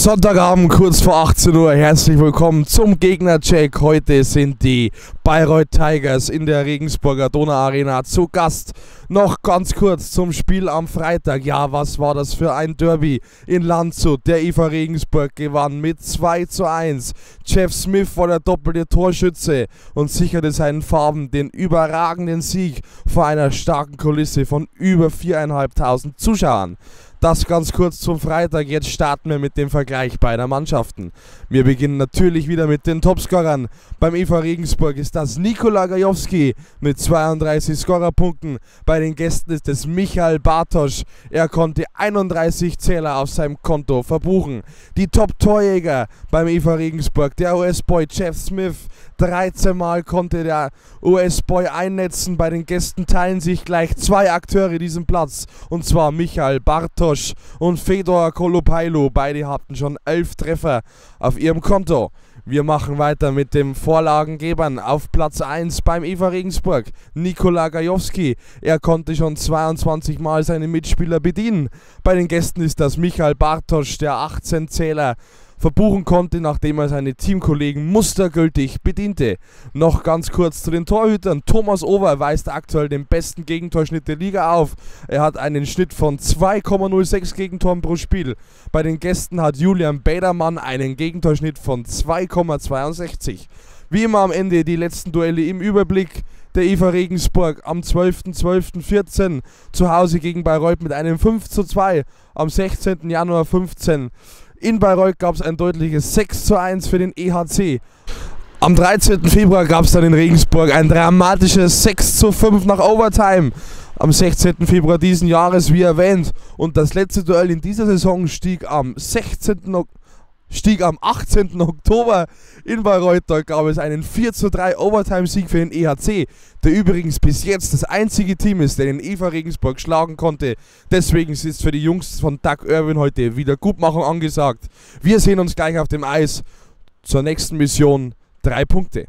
Sonntagabend kurz vor 18 Uhr. Herzlich willkommen zum Gegner-Check. Heute sind die Bayreuth Tigers in der Regensburger Donauarena zu Gast. Noch ganz kurz zum Spiel am Freitag. Ja, was war das für ein Derby in Landshut? Der IFA Regensburg gewann mit 2 zu 1. Jeff Smith war der doppelte Torschütze und sicherte seinen Farben den überragenden Sieg vor einer starken Kulisse von über 4.500 Zuschauern. Das ganz kurz zum Freitag. Jetzt starten wir mit dem Vergleich beider Mannschaften. Wir beginnen natürlich wieder mit den Topscorern. Beim EV Regensburg ist das Nikola Gajowski mit 32 Scorerpunkten. Bei den Gästen ist es Michael Bartosch. Er konnte 31 Zähler auf seinem Konto verbuchen. Die Top-Torjäger beim EV Regensburg, der US-Boy Jeff Smith. 13 Mal konnte der US-Boy einnetzen. Bei den Gästen teilen sich gleich zwei Akteure diesen Platz. Und zwar Michael Bartosch Bartosch und Fedor Kolopailu. Beide hatten schon elf Treffer auf ihrem Konto. Wir machen weiter mit den Vorlagengebern. Auf Platz 1 beim EVA Regensburg, Nikola Gajowski. Er konnte schon 22 Mal seine Mitspieler bedienen. Bei den Gästen ist das Michael Bartosch, der 18 Zähler verbuchen konnte, nachdem er seine Teamkollegen mustergültig bediente. Noch ganz kurz zu den Torhütern. Thomas Over weist aktuell den besten Gegentorschnitt der Liga auf. Er hat einen Schnitt von 2,06 Gegentoren pro Spiel. Bei den Gästen hat Julian Bedermann einen Gegentorschnitt von 2,62. Wie immer am Ende die letzten Duelle im Überblick. Der IFA Regensburg am 12.12.14 zu Hause gegen Bayreuth mit einem 5 zu 2 am 16. Januar 15 in Bayreuth gab es ein deutliches 6 zu 1 für den EHC. Am 13. Februar gab es dann in Regensburg ein dramatisches 6 zu 5 nach Overtime. Am 16. Februar diesen Jahres, wie erwähnt. Und das letzte Duell in dieser Saison stieg am 16. Oktober stieg am 18. Oktober in Bayreuth. Dort gab es einen 4 zu 3 Overtime-Sieg für den EHC, der übrigens bis jetzt das einzige Team ist, der den EVA Regensburg schlagen konnte. Deswegen ist für die Jungs von Doug Irwin heute Wiedergutmachung angesagt. Wir sehen uns gleich auf dem Eis zur nächsten Mission. Drei Punkte.